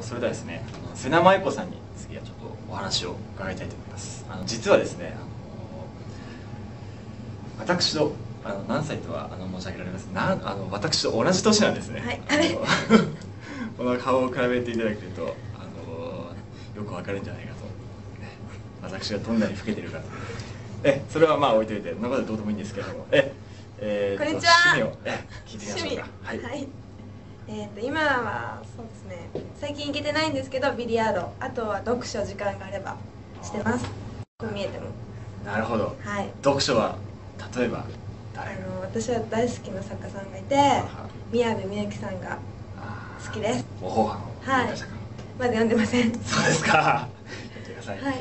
のそれではですね瀬名舞子さんに次はちょっとお話を伺いたいと思います。あの実はですねあの私とあの何歳とはあの申し上げられます。なあの私と同じ年なんですね。はい。この顔を比べていただけるとあのよくわかるんじゃないかと、ね。私がどんなに老けてるかえそれはまあ置いといてそんなことはどうでもいいんですけども。ええーとこんにちは。趣味をえ聞いてみましょうか。趣味。はい、えー、と今はそうですね最近行けてないんですけどビリヤード。あとは読書時間があればしてます。こう見えても。なるほど。はい。読書は例えばあ誰？がの私は大好きな作家さんがいては宮部みゆきさんが好きです。模倣犯をはい。見まだ読んでません。そうですか。やってください、はい。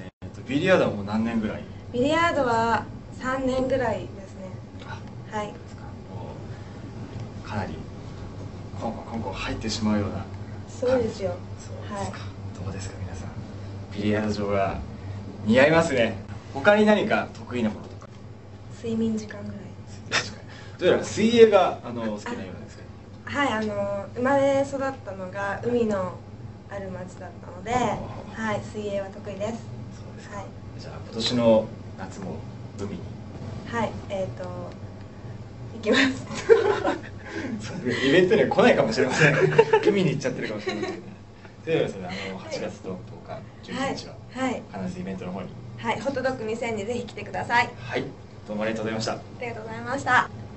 えーとビリヤードはもう何年ぐらい？ビリヤードは3年ぐらいですね。あはい。かなりコンコンコンコン入ってしまうようなそうですよ。そうですか、どうですか皆さん。ビリヤード場が似合いますね。他に何か得意なものとか。睡眠時間ぐらい。どうやら水泳があの好きなようですけど。はいあの生まれ育ったのが海のある町だったので、はい、水泳は得意です。そうですか、はい。じゃあ今年の夏も海に。はいえっ、と行きますイベントには来ないかもしれません。海に行っちゃってるかもしれませんというわけでですねあの8月の10日11日ははい。必ずイベントの方に。はい。ホットドッグ2000にぜひ来てください。はい。どうもありがとうございました。ありがとうございました